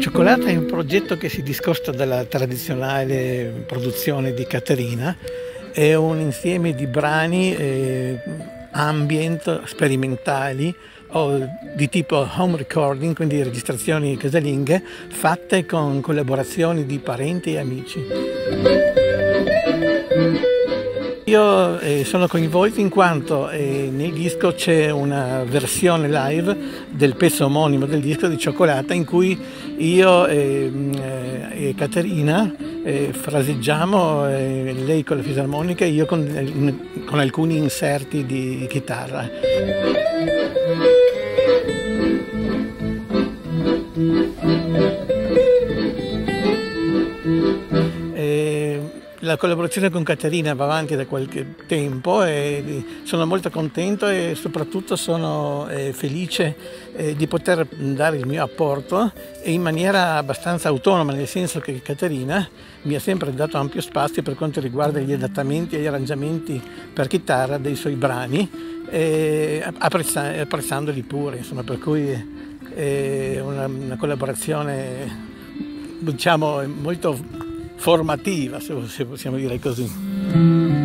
Cioccolata è un progetto che si discosta dalla tradizionale produzione di Caterina, è un insieme di brani eh, ambient, sperimentali, di tipo home recording, quindi registrazioni casalinghe, fatte con collaborazioni di parenti e amici. Io eh, sono coinvolto in quanto eh, nel disco c'è una versione live del pezzo omonimo del disco di Cioccolata in cui io ehm, eh, e Caterina eh, fraseggiamo, eh, lei con la fisarmonica e io con, con alcuni inserti di chitarra. La collaborazione con Caterina va avanti da qualche tempo e sono molto contento e soprattutto sono eh, felice eh, di poter dare il mio apporto in maniera abbastanza autonoma, nel senso che Caterina mi ha sempre dato ampio spazio per quanto riguarda gli adattamenti e gli arrangiamenti per chitarra dei suoi brani, apprezzandoli pure, insomma, per cui è una collaborazione diciamo molto formativa, se possiamo dire così.